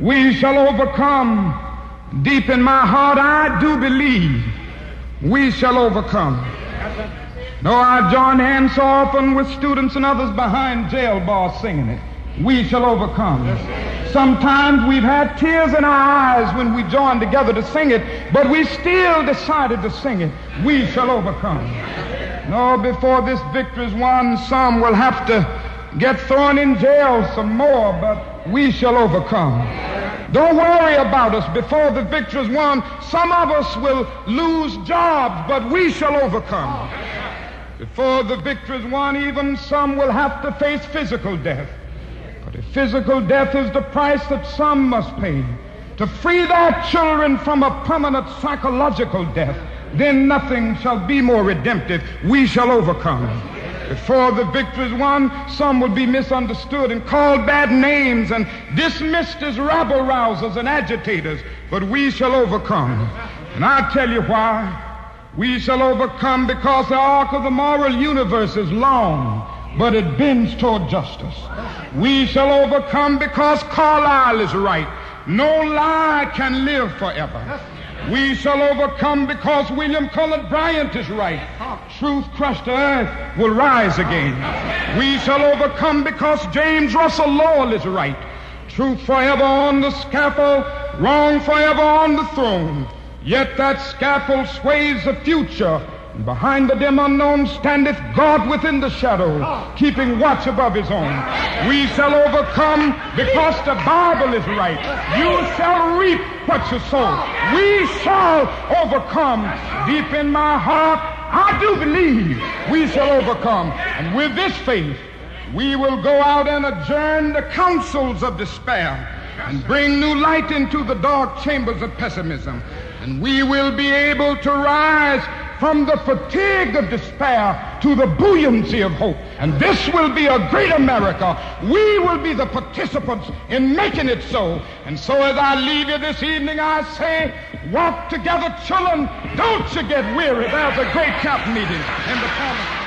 we shall overcome. Deep in my heart, I do believe we shall overcome. Though I join hands so often with students and others behind jail bars singing it, we shall overcome. Sometimes we've had tears in our eyes when we joined together to sing it, but we still decided to sing it. We shall overcome. No, before this victory is won, some will have to get thrown in jail some more, but we shall overcome. Don't worry about us. Before the victory is won, some of us will lose jobs, but we shall overcome. Before the victory is won, even some will have to face physical death. But if physical death is the price that some must pay to free their children from a permanent psychological death, then nothing shall be more redemptive. We shall overcome. Before the victory is won, some will be misunderstood and called bad names and dismissed as rabble rousers and agitators, but we shall overcome. And I tell you why. We shall overcome because the arc of the moral universe is long, but it bends toward justice. We shall overcome because Carlyle is right. No lie can live forever. We shall overcome because William Cullen Bryant is right. Truth crushed to earth will rise again. We shall overcome because James Russell Lowell is right. Truth forever on the scaffold, wrong forever on the throne. Yet that scaffold sways the future. And behind the dim unknown standeth God within the shadow, ah. keeping watch above his own. We shall overcome because the Bible is right. You shall reap what you sow. We shall overcome. Deep in my heart, I do believe we shall overcome. And with this faith, we will go out and adjourn the councils of despair and bring new light into the dark chambers of pessimism. And we will be able to rise from the fatigue of despair to the buoyancy of hope. And this will be a great America. We will be the participants in making it so. And so as I leave you this evening, I say, walk together, children. Don't you get weary. There's a great camp meeting in the promised